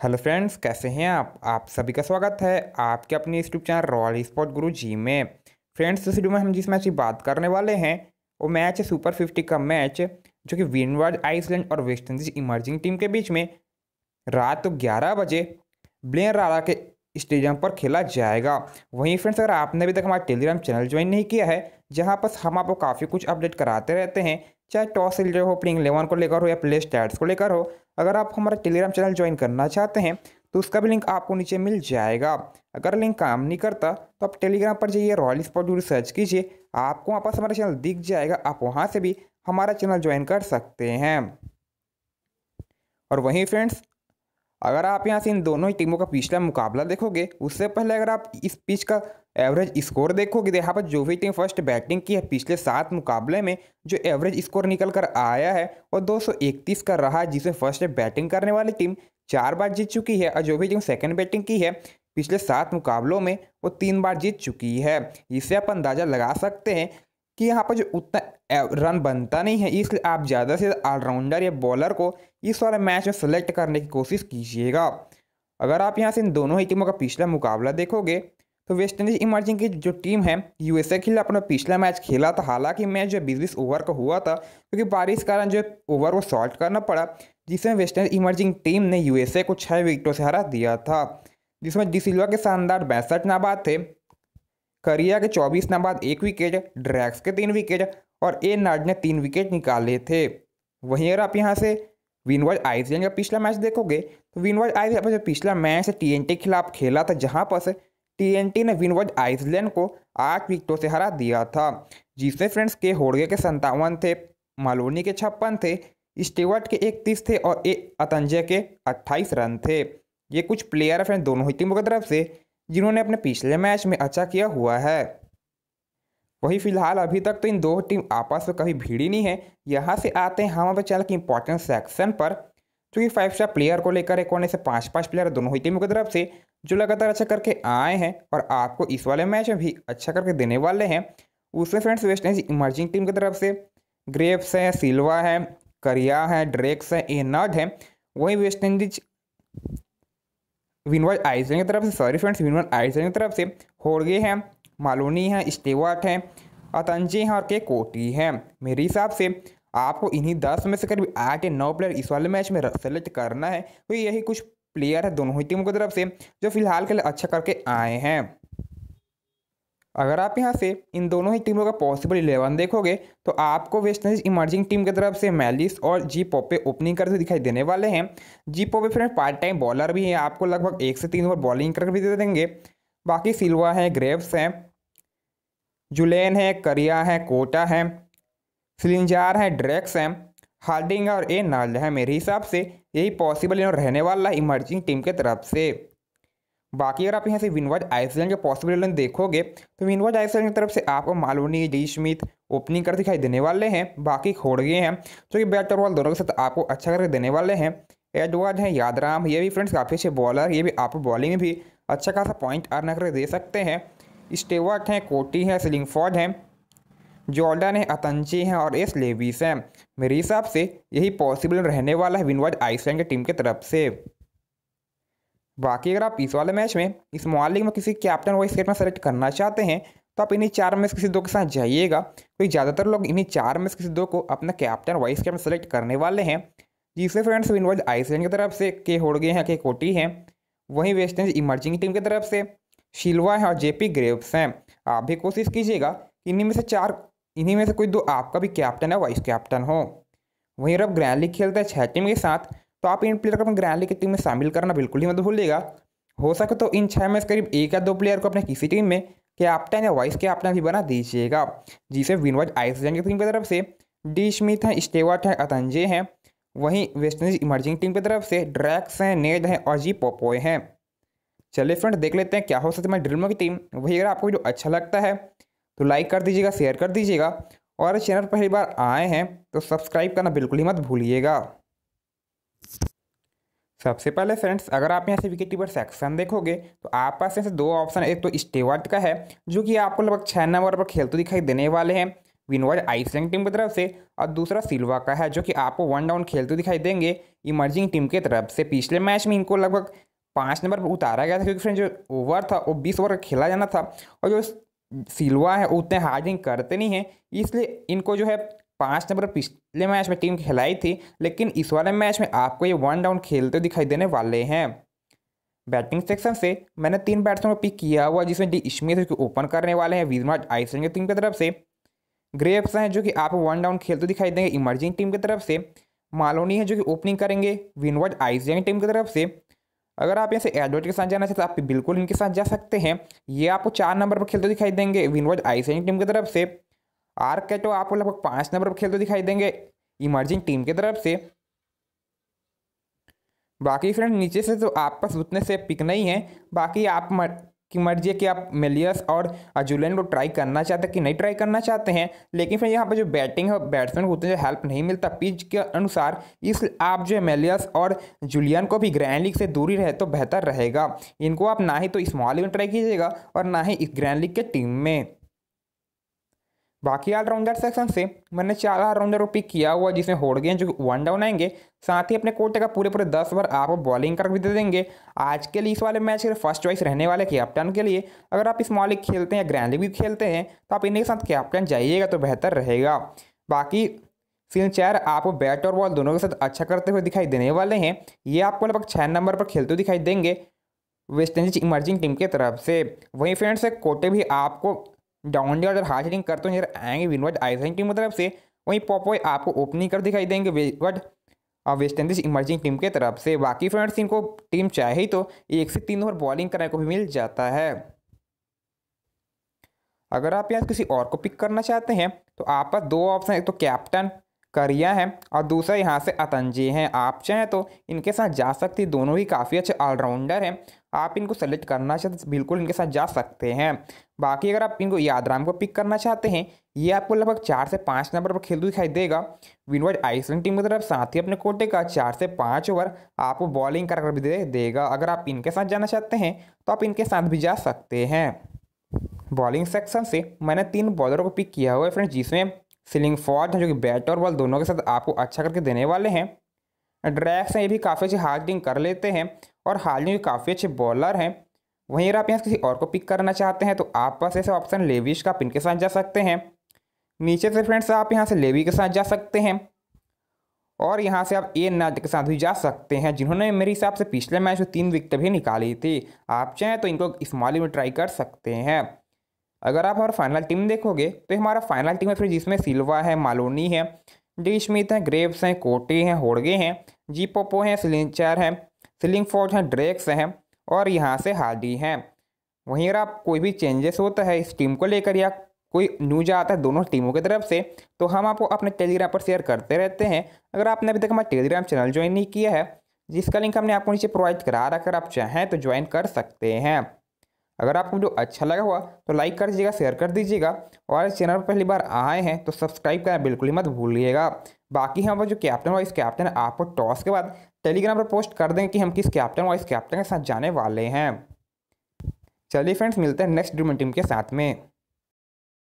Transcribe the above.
Hello friends, कैसे हैं आप? आप सभी का स्वागत है आपके अपने यूट्यूब चैनल रॉयल स्पोर्ट गुरु जी में। फ्रेंड्स, इस वीडियो में हम जिस मैच की बात करने वाले हैं, वो मैच है सुपर फिफ्टी का मैच, जो कि विनवर्ड आइसलैंड और वेस्ट इंडीज इमर्जिंग टीम के बीच में रात तो ग्यारह बजे ब्लेयर रारा के स्टेडियम पर खेला जाएगा। वहीं फ्रेंड्स, अगर आपने अभी तक हमारा टेलीग्राम चैनल ज्वाइन नहीं किया है, जहाँ पर हम आपको काफ़ी कुछ अपडेट कराते रहते हैं चाहे टॉस रिलेटेड हो प्लेइंग इलेवन को लेकर हो या प्ले स्टैट्स को लेकर हो, अगर आप हमारा टेलीग्राम चैनल ज्वाइन करना चाहते हैं तो उसका भी लिंक आपको नीचे मिल जाएगा। अगर लिंक काम नहीं करता तो आप टेलीग्राम पर जाइए रॉयल स्पॉट ज़रूर सर्च कीजिए, आपको वहाँ पास हमारा चैनल दिख जाएगा, आप वहाँ से भी हमारा चैनल ज्वाइन कर सकते हैं। और वहीं फ्रेंड्स अगर आप यहाँ से इन दोनों ही टीमों का पिछला मुकाबला देखोगे, उससे पहले अगर आप इस पिच का एवरेज स्कोर देखोगे तो यहाँ पर जो भी टीम फ़र्स्ट बैटिंग की है पिछले सात मुकाबले में, जो एवरेज स्कोर निकल कर आया है, वो 231 का रहा है, जिसमें फ़र्स्ट बैटिंग करने वाली टीम चार बार जीत चुकी है और जो भी टीम सेकंड बैटिंग की है, पिछले सात मुकाबलों में, वो तीन बार जीत चुकी है। इससे आप अंदाज़ा लगा सकते हैं कि यहाँ पर जो उतना रन बनता नहीं है, इसलिए आप ज़्यादा से ऑलराउंडर या बॉलर को इस वाले मैच में सेलेक्ट करने की कोशिश कीजिएगा। अगर आप यहाँ से इन दोनों ही टीमों का पिछला मुकाबला देखोगे तो वेस्ट इंडीज इमर्जिंग की जो टीम है यूएसए के खिलाफ अपना पिछला मैच खेला था। हालाँकि मैच जो बीस ओवर का हुआ था, क्योंकि बारिश के कारण जो ओवर को शॉर्ट करना पड़ा, जिसमें वेस्ट इंडीज इमर्जिंग टीम ने यूएसए को छः विकेटों से हरा दिया था, जिसमें डिसिल्वा के शानदार बैसठ नाबाद थे करिया के चौबीस नाबाद एक विकेट ड्रैक्स के तीन विकेट और ए नाड ने तीन विकेट निकाले थे। वहीं अगर आप यहाँ से विनवर्ड आइसलैंड का पिछला मैच देखोगे तो विनवर्ड आइसलैंड जो पिछला मैच टी एन टी के खिलाफ खेला था, जहाँ पर से टी एन टी ने विनवर्ड आइसलैंड को आठ विकेटों से हरा दिया था। जिससे फ्रेंड्स के होड़गे के संतावन थे मालोनी के छप्पन थे स्टेवर्ट के इकतीस थे और ए अतंजय के अट्ठाईस रन थे। ये कुछ प्लेयर है फ्रेंड दोनों ही टीमों की तरफ़ से जिन्होंने अपने पिछले मैच में अच्छा किया हुआ है। वही फ़िलहाल अभी तक तो इन दो टीम आपस में कभी भीड़ी नहीं है। यहाँ से आते हैं हमारे चैनल के इंपॉर्टेंट सेक्शन पर क्योंकि फाइव स्टार प्लेयर को लेकर एक कोने से पाँच पाँच प्लेयर दोनों ही टीमों की तरफ़ से, जो लगातार अच्छा करके आए हैं और आपको इस वाले मैच में भी अच्छा करके देने वाले हैं। उसमें friends West Indies emerging team की तरफ़ से ग्रेप्स है सिल्वा है करिया है ड्रेक्स है एनर्ड है। वही वेस्ट इंडीज विनवर्ड आइजन की तरफ़ से सॉरी फ्रेंड्स विनवर आइजन की तरफ़ से होड़गे हैं, मालोनी हैं स्टेवाट हैं, अतंजी हैं और के कोटी हैं। मेरे हिसाब से आपको इन्हीं दस में से करीब आठ या नौ प्लेयर इस वाले मैच में सेलेक्ट करना है। तो यही कुछ प्लेयर है दोनों ही टीमों की तरफ़ से, जो फ़िलहाल के लिए अच्छा करके आए हैं। अगर आप यहाँ से इन दोनों ही टीमों का पॉसिबल इलेवन देखोगे तो आपको वेस्ट इंडीज इमर्जिंग टीम की तरफ़ से मैलिस और जी पोपे ओपनिंग करते दिखाई देने वाले हैं। जी Pope friend part time bowler भी हैं, आपको लगभग एक से तीन ओवर बॉलिंग करके भी दे देंगे। बाकी सिल्वा है, ग्रेव्स हैं, जुलेन है, करिया है, कोटा है, सिलिंजार है, ड्रैक्स हैं, हार्डिंग और ए नाल है। मेरे हिसाब से यही पॉसिबल रहने वाला इमर्जिंग टीम की तरफ़ से। बाकी अगर आप यहाँ से विनवर्ड आइसलैंड के पॉसिबल इलेवन देखोगे तो विनवाज आइसलैंड की तरफ़ से आपको मालोनी डी स्मिथ ओपनिंग कर दिखाई देने वाले हैं। बाकी खोड़ गए हैं, जो कि बैट और बॉल दोनों के साथ आपको अच्छा करके देने वाले हैं। एडवर्ड हैं, यादराम, ये भी फ्रेंड्स काफ़ी अच्छे बॉलर ये भी आप बॉलिंग में भी अच्छा खासा पॉइंट अर्न करके दे सकते हैं। स्टेवर्ट हैं, कोटी हैं, स्लिंगफॉर्ड हैं, जॉर्डन है, अतंची हैं और एस लेविस हैं। मेरे हिसाब से यही पॉसिबल रहने वाला है विनवाज आइसलैंड की टीम की तरफ़ से। बाकी अगर आप इस वाले मैच में, इस मॉलिंग में किसी कैप्टन वाइस कैप्टन सेलेक्ट करना चाहते हैं तो आप इन्हीं चार में से किसी दो के साथ जाइएगा। क्योंकि ज़्यादातर लोग इन्हीं चार में से किसी दो को अपना कैप्टन वाइस कैप्टन सेलेक्ट करने वाले हैं। जिससे फ्रेंड्स विनवर्ड आइसलैंड की तरफ़ से, के होड़गे हैं, के कोटी हैं, वहीं वेस्ट इंडीज इमर्जिंग टीम की तरफ़ से शिलवा है और जेपी ग्रेव्स हैं। आप भी कोशिश कीजिएगा इन्हीं में से चार, इन्हीं में से कोई दो आपका भी कैप्टन है वाइस कैप्टन हो। वहीं अब ग्रैंड लीग खेलते हैं छः टीम के साथ। तो आप इन प्लेयर को अपने ग्रैंड लीग की टीम में शामिल करना बिल्कुल ही मत भूलिएगा। हो सके तो इन छः में से करीब एक या दो प्लेयर को अपने किसी टीम में कैप्टन या वाइस कैप्टन भी बना दीजिएगा, जिसे विनवर्ड आइसलैंड की टीम की तरफ़ से डी स्मिथ हैं स्टेवर्ट हैं अतंजे हैं, वहीं वेस्ट इंडीज इमर्जिंग टीम की तरफ़ से ड्रैक्स हैं नेड हैं और जी पोपोए हैं। चलिए फ्रेंड देख लेते हैं क्या हो सकता है ड्रीमो की टीम वही अगर आपको वीडियो अच्छा लगता है तो लाइक कर दीजिएगा शेयर कर दीजिएगा, और चैनल पहली बार आए हैं तो सब्सक्राइब करना बिल्कुल ही मत भूलिएगा। सबसे पहले फ्रेंड्स, अगर आप यहाँ से विकेट कीपर सेक्शन देखोगे तो आप पास यहाँ से दो ऑप्शन एक तो स्टेवर्ट का है, जो कि आपको लगभग छः नंबर पर खेलते दिखाई देने वाले हैं विनवर्ड आइसलैंड टीम की तरफ़ से, और दूसरा सिल्वा का है, जो कि आपको वन डाउन खेलते दिखाई देंगे इमर्जिंग टीम की तरफ़ से। पिछले मैच में इनको लगभग पाँच नंबर पर उतारा गया था, क्योंकि फ्रेंड जो ओवर था, वो बीस ओवर का खेला जाना था, और जो सिल्वा है उतने हार्डिंग करते नहीं हैं, इसलिए इनको जो है पाँच नंबर पिछले मैच में टीम खिलाई थी, लेकिन इस वाले मैच में आपको ये वन डाउन खेलते दिखाई देने वाले हैं। बैटिंग सेक्शन से मैंने तीन बैट्समैन को पिक किया हुआ, जिसमें डी स्मिथ जो ओपन करने वाले हैं विजमार्ट आइसन टीम की तरफ़ से। ग्रेप्स हैं जो कि आप वन डाउन खेलते दिखाई देंगे इमर्जिंग टीम की तरफ़ से। मालोनी है जो कि ओपनिंग करेंगे विनवर्ड आइसियंग टीम की तरफ़ से। अगर आप यहाँ से एडवर्ट के साथ जाना चाहते तो आप बिल्कुल इनके साथ जा सकते हैं। ये आपको चार नंबर पर खेलते दिखाई देंगे विनवर्ड आइसियंग टीम की तरफ़ से। आर कैटो आपको लगभग पाँच नंबर पर खेलते दिखाई देंगे। इमर्जिंग टीम की तरफ़ से। बाकी फ्रेंड नीचे से तो आप पास उतने से पिक नहीं है। बाकी आप मर, की मर्ज़ी है कि आप मेलियस और अजुलियन को ट्राई करना चाहते हैं कि नहीं ट्राई करना चाहते हैं। लेकिन फिर यहाँ पर जो बैटिंग है बैट्समैन होते हैं जो हेल्प नहीं मिलता पिच के अनुसार इस आप जो है मेलियस और जुलियन को भी ग्रैंड लीग से दूरी रहे तो बेहतर रहेगा। इनको आप ना ही तो स्मॉल में ट्राई कीजिएगा और ना ही इस ग्रैंड लीग के टीम में। बाकी ऑलराउंडर सेक्शन से मैंने चार ऑलराउंडर को पिक किया हुआ जिसमें होड़ गए जो वन डाउन आएँगे, साथ ही अपने कोटे का पूरे पूरे दस ओवर आप बॉलिंग कर भी दे देंगे। आज के लिए इस वाले मैच के फ़र्स्ट चॉइस रहने वाले कैप्टन के लिए। अगर आप स्मॉल लीग खेलते हैं ग्रैंड लीग भी खेलते हैं तो आप इन्हीं के साथ कैप्टन जाइएगा तो बेहतर रहेगा। बाकी सिलचैर आपको बैट और बॉल दोनों के साथ अच्छा करते हुए दिखाई देने वाले हैं। ये आपको लगभग छः नंबर पर खेलते हुए दिखाई देंगे वेस्ट इंडीज इमर्जिंग टीम की तरफ़ से। वहीं फ्रेंड्स कोटे भी आपको डाउन और हार्ड हिटिंग करते हुए आएँगे विनवर्ड आइसलैंड की मतलब से वहीं पॉपॉय आपको ओपनिंग कर दिखाई देंगे Windward West Indies emerging team के तरफ़ से। बाकी फ्रेंड्स इनको टीम चाहे तो एक से तीन ओवर बॉलिंग करने को भी मिल जाता है। अगर आप यहाँ किसी और को पिक करना चाहते हैं तो आप पास दो ऑप्शन एक तो कैप्टन करिया है और दूसरा यहाँ से अतंजी हैं। आप चाहें तो इनके साथ जा सकते, दोनों ही काफ़ी अच्छे ऑलराउंडर हैं। आप इनको सेलेक्ट करना चाहते तो बिल्कुल इनके साथ जा सकते हैं। बाकी अगर आप इनको यादराम को पिक करना चाहते हैं, ये आपको लगभग चार से पाँच नंबर पर खेलते दिखाई देगा। विनवर्ड आइसलैंड टीम की तरफ़ साथ ही अपने कोटे का चार से पाँच ओवर आपको बॉलिंग कर भी दे, देगा। अगर आप इनके साथ जाना चाहते हैं तो आप इनके साथ भी जा सकते हैं। बॉलिंग सेक्शन से मैंने तीन बॉलरों को पिक किया हुआ है फ्रेंड्स जिसमें सीलिंग फॉर्ड है, जो कि बैट और बॉल दोनों के साथ आपको अच्छा करके देने वाले हैं। ड्रैक्स हैं, ये भी काफ़ी अच्छी हार्डिंग कर लेते हैं और हार्डिंग काफ़ी अच्छे बॉलर हैं। वहीं अगर आप यहाँ किसी और को पिक करना चाहते हैं तो आप पास ऐसे ऑप्शन लेविश का पिन के साथ जा सकते हैं। नीचे से फ्रेंड्स आप यहाँ से लेवी के साथ जा सकते हैं। और यहाँ से आप ए नाट के साथ भी जा सकते हैं, जिन्होंने मेरे हिसाब से पिछले मैच में तीन विकेट भी निकाली थी। आप चाहें तो इनको स्मॉली में ट्राई कर सकते हैं। अगर आप हमारा फाइनल टीम देखोगे तो हमारा फाइनल टीम है, फिर जिसमें सिल्वा है, मालोनी है, डी स्मिथ हैं, ग्रेव्स हैं, कोटे हैं, होड़गे हैं, जी पोपो हैं, सिलिंचर हैं सिलिंग फोर्ट हैं, ड्रेक्स हैं, और यहाँ से हार्डी हैं। वहीं अगर आप कोई भी चेंजेस होता है इस टीम को लेकर या कोई न्यूज़ आता है दोनों टीमों की तरफ़ से तो हम आपको अपने टेलीग्राम पर शेयर करते रहते हैं। अगर आपने अभी तक हमारा टेलीग्राम चैनल ज्वाइन नहीं किया है, जिसका लिंक हमने आपको नीचे प्रोवाइड करा रखा अगर आप चाहें तो ज्वाइन कर सकते हैं। अगर आपको वीडियो अच्छा लगा हुआ तो लाइक कर दीजिएगा, शेयर कर दीजिएगा। और इस चैनल पर पहली बार आए हैं तो सब्सक्राइब करना बिल्कुल ही मत भूलिएगा। बाकी हम जो कैप्टन वाइस कैप्टन आपको टॉस के बाद टेलीग्राम पर पोस्ट कर देंगे कि हम किस कैप्टन वाइस कैप्टन के साथ जाने वाले हैं। चलिए फ्रेंड्स मिलते हैं नेक्स्ट ड्रीम टीम के साथ में।